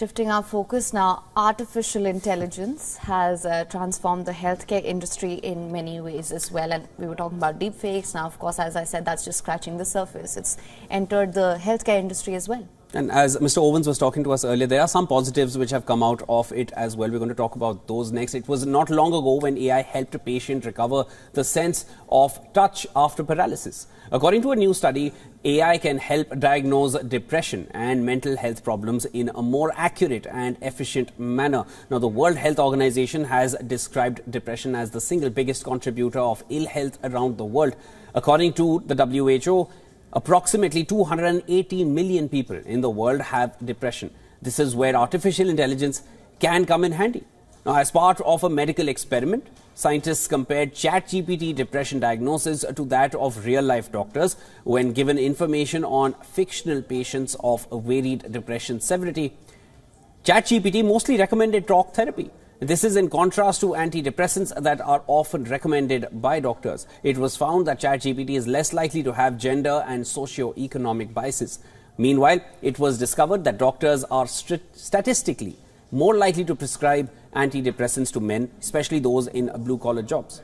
Shifting our focus now, artificial intelligence has uh, transformed the healthcare industry in many ways as well. And we were talking about deepfakes. Now, of course, as I said, that's just scratching the surface. It's entered the healthcare industry as well. And as Mr. Owens was talking to us earlier, there are some positives which have come out of it as well. We're going to talk about those next. It was not long ago when AI helped a patient recover the sense of touch after paralysis. According to a new study, AI can help diagnose depression and mental health problems in a more accurate and efficient manner. Now, the World Health Organization has described depression as the single biggest contributor of ill health around the world. According to the WHO, Approximately 280 million people in the world have depression. This is where artificial intelligence can come in handy. Now, as part of a medical experiment, scientists compared ChatGPT depression diagnosis to that of real life doctors when given information on fictional patients of varied depression severity. ChatGPT mostly recommended talk therapy, this is in contrast to antidepressants that are often recommended by doctors. It was found that ChatGPT is less likely to have gender and socio-economic biases. Meanwhile, it was discovered that doctors are statistically more likely to prescribe antidepressants to men, especially those in blue-collar jobs.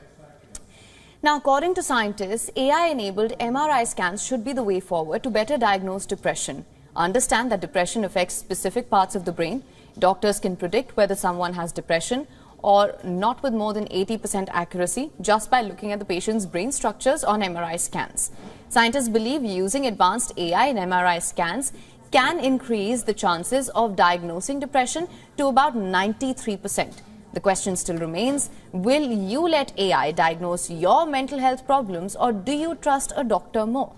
Now, according to scientists, AI-enabled MRI scans should be the way forward to better diagnose depression. Understand that depression affects specific parts of the brain Doctors can predict whether someone has depression or not with more than 80% accuracy just by looking at the patient's brain structures on MRI scans. Scientists believe using advanced AI in MRI scans can increase the chances of diagnosing depression to about 93%. The question still remains, will you let AI diagnose your mental health problems or do you trust a doctor more?